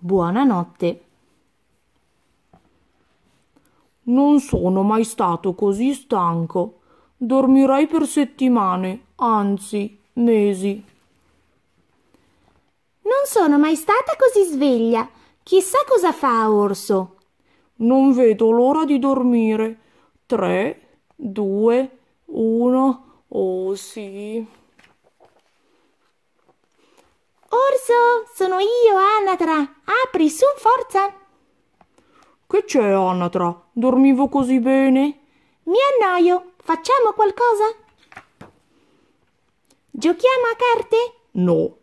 Buonanotte. Non sono mai stato così stanco. Dormirei per settimane, anzi, mesi. Non sono mai stata così sveglia. Chissà cosa fa Orso. Non vedo l'ora di dormire. Tre, due, uno. Oh sì. Orso, sono io, Anatra. Apri, su, forza. Che c'è, Anatra? Dormivo così bene? Mi annoio. Facciamo qualcosa? Giochiamo a carte? No.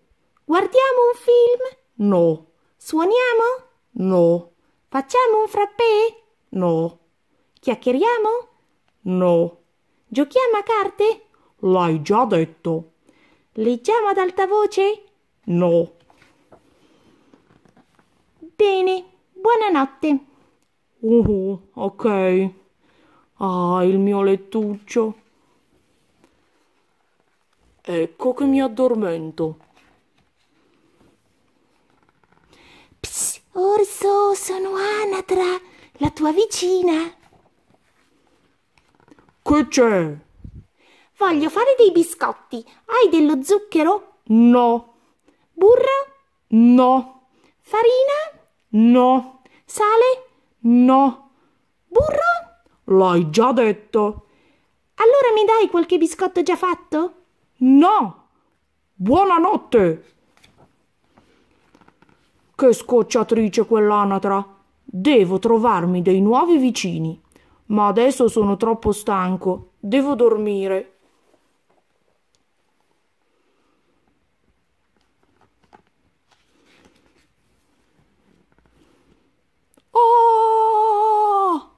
Guardiamo un film? No. Suoniamo? No. Facciamo un frappè? No. Chiacchieriamo? No. Giochiamo a carte? L'hai già detto. Leggiamo ad alta voce? No. Bene, buonanotte. Uh, ok. Ah, il mio lettuccio. Ecco che mi addormento. Psst, Orso, sono Anatra, la tua vicina. Che c'è? Voglio fare dei biscotti. Hai dello zucchero? No. Burro? No. Farina? No. Sale? No. Burro? L'hai già detto. Allora mi dai qualche biscotto già fatto? No. Buonanotte. Che scocciatrice quell'anatra. Devo trovarmi dei nuovi vicini. Ma adesso sono troppo stanco. Devo dormire. Oh!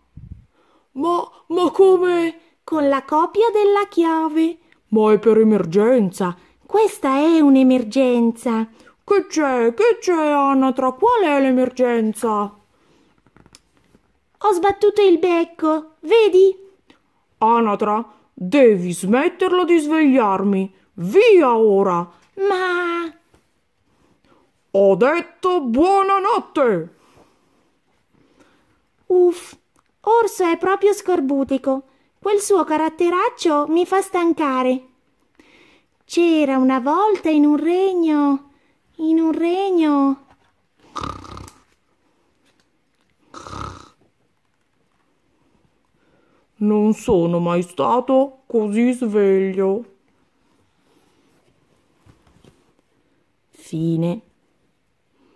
Ma, ma come? Con la copia della chiave. Ma è per emergenza. Questa è un'emergenza. Che c'è? Che c'è, Anatra? Qual è l'emergenza? Ho sbattuto il becco, vedi? Anatra, devi smetterla di svegliarmi. Via ora. Ma... Ho detto buonanotte. Uff, Orso è proprio scorbutico. Quel suo caratteraccio mi fa stancare. C'era una volta in un regno, in un regno. Non sono mai stato così sveglio. Fine.